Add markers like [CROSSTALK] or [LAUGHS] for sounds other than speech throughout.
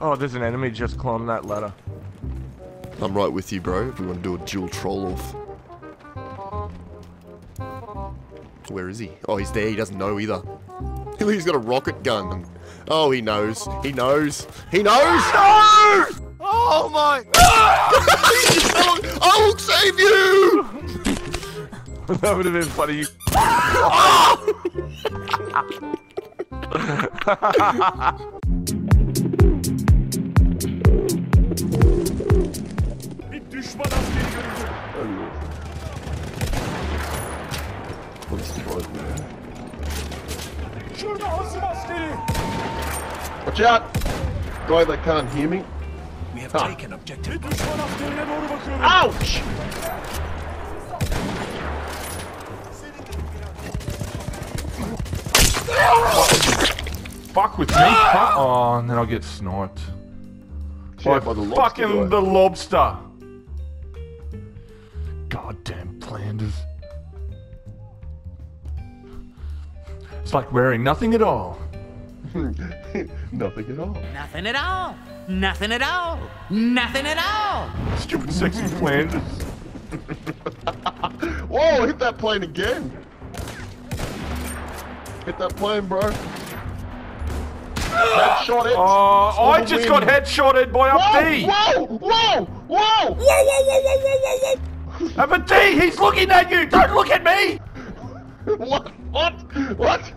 Oh, there's an enemy just climbing that ladder. I'm right with you, bro. If we want to do a dual troll off. Where is he? Oh, he's there. He doesn't know either. [LAUGHS] He's got a rocket gun. Oh, he knows. He knows. He knows. No! Oh my! I will [LAUGHS] save you! that would have been funny. Bir [LAUGHS] düşman askeri görüldü. Şurada hasım askeri. Watch out! Guy that can't hear me. We have taken objective. Düşman askerine doğru bakıyorum. Ouch! Fuck with me. Fuck. Oh, and then I'll get sniped. Yeah, By by the lobster fucking guy. the lobster. Flanders. It's like wearing nothing at all. [LAUGHS] Nothing at all. Nothing at all. Nothing at all. Nothing at all. Stupid sexy Flanders. [LAUGHS] Whoa, hit that plane again. Hit that plane, bro. Headshot it. Oh, I just win. got headshotted by Whoa, a D. whoa, whoa, whoa. Whoa, whoa, whoa, whoa, whoa, whoa, whoa. Have a D. He's looking at you. Don't look at me. What? What? What?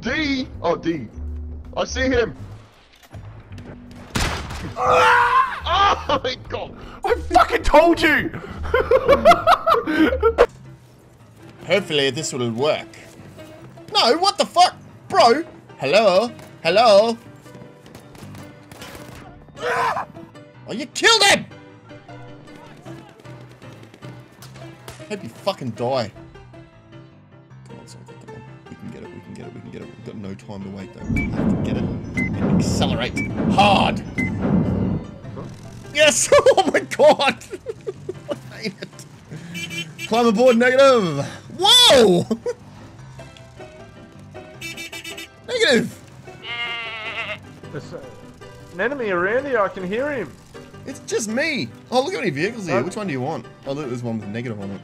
D? Oh, D. I see him. Ah! Oh my god. I fucking told you. Hopefully this will work. No, what the fuck? Bro! Hello? Hello? Ah! Oh, you killed him! Hope you fucking die. Come on, Sonic, come on. We can get it, we can get it, we can get it. We've got no time to wait though. We have to get it and accelerate hard. Yes! [LAUGHS] Oh my god! [LAUGHS] I hate it. Climb aboard negative! Whoa! [LAUGHS] negative! There's uh, an enemy around here. I can hear him. It's just me! Oh, look how many vehicles here. Which one do you want? Oh, look, there's one with negative on it.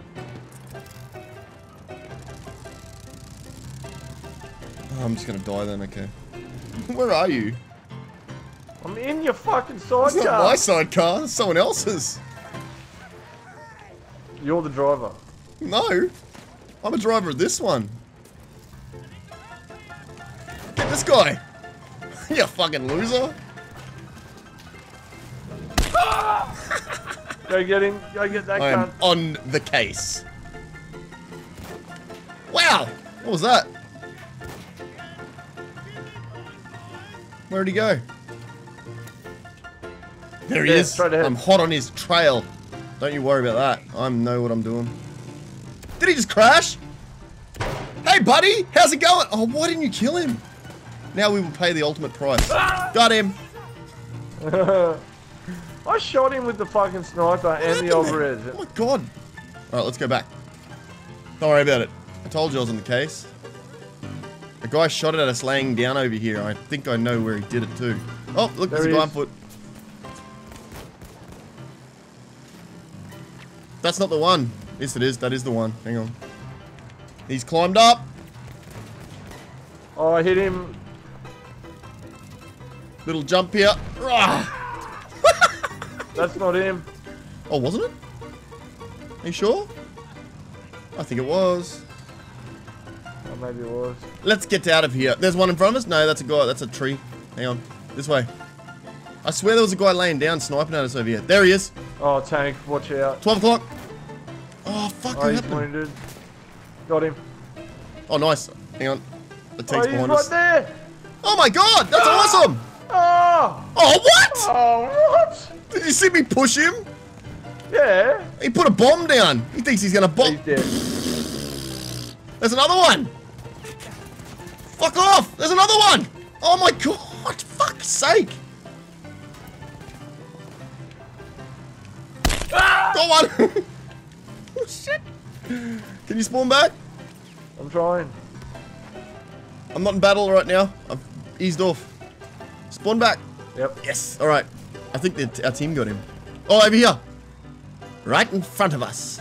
I'm just gonna die then, okay. [LAUGHS] Where are you? I'm in your fucking sidecar. It's not sidecar. my sidecar, it's someone else's. You're the driver. No! I'm a driver of this one. Get this guy! [LAUGHS] you fucking loser! [LAUGHS] Go get him. Go get that I am on the case. Wow! What was that? Where'd he go? There he Yeah, is. I'm hot on his trail. Don't you worry about that. I know what I'm doing. Did he just crash? Hey, buddy! How's it going? Oh, why didn't you kill him? Now we will pay the ultimate price. Got him. [LAUGHS] I shot him with the fucking sniper and the happened then? overhead. Oh my god. Alright, let's go back. Don't worry about it. I told you I was in the case. A guy shot it at us laying down over here. I think I know where he did it too. Oh, look, there's There a guy on foot. That's not the one. Yes, it is. That is the one. Hang on. He's climbed up. Oh, I hit him. Little jump here. [LAUGHS] That's not him. Oh, wasn't it? Are you sure? I think it was. Oh, maybe it was. Let's get out of here. There's one in front of us? No, that's a guy. That's a tree. Hang on. This way. I swear there was a guy laying down sniping at us over here. There he is. Oh, tank. Watch out. 12 o'clock. Oh, fuck. Oh, he's happened? wounded. Got him. Oh, nice. Hang on. The Oh, tank's he's behind right us. there. Oh my god, that's ah! awesome. Oh. Oh, what? Oh, what? Did you see me push him? Yeah. He put a bomb down. He thinks he's gonna bomb. He's dead. There's another one. Fuck off. There's another one. Oh my god. Fuck's sake. Ah! Go on. [LAUGHS] oh shit. Can you spawn back? I'm trying. I'm not in battle right now. I've eased off. Spawn back. Yep. Yes. All right. I think our team got him. Oh, over here. Right in front of us.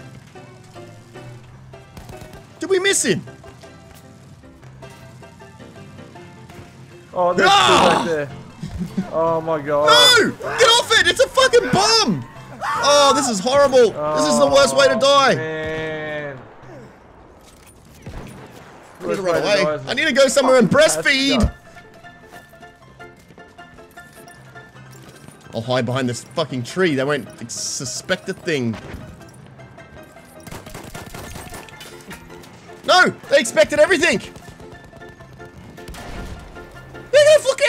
Did we miss him? Oh, there's Ah! two back there. Oh my god. No! Get off it! It's a fucking bomb! Oh, this is horrible. This is the worst way to Oh, die. Man. I need to run way to away. die I need to go somewhere and breastfeed. I'll hide behind this fucking tree. They won't suspect a thing. No! They expected everything!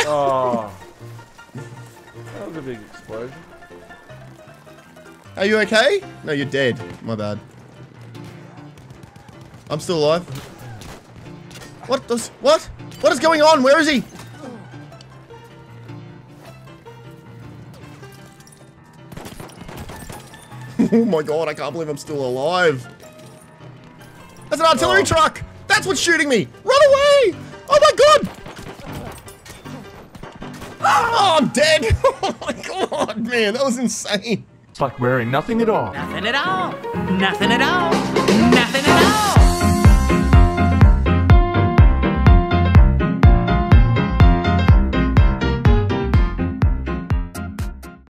Oh. That was a big explosion. Are you okay? No, you're dead. My bad. I'm still alive. What does what? What is going on? Where is he? [LAUGHS] oh my god, I can't believe I'm still alive. That's an artillery Oh. truck! That's what's shooting me! Run away! Oh my god! Oh, I'm dead! Oh my god, man, that was insane. It's like wearing nothing at all. Nothing at all. Nothing at all. Nothing at all.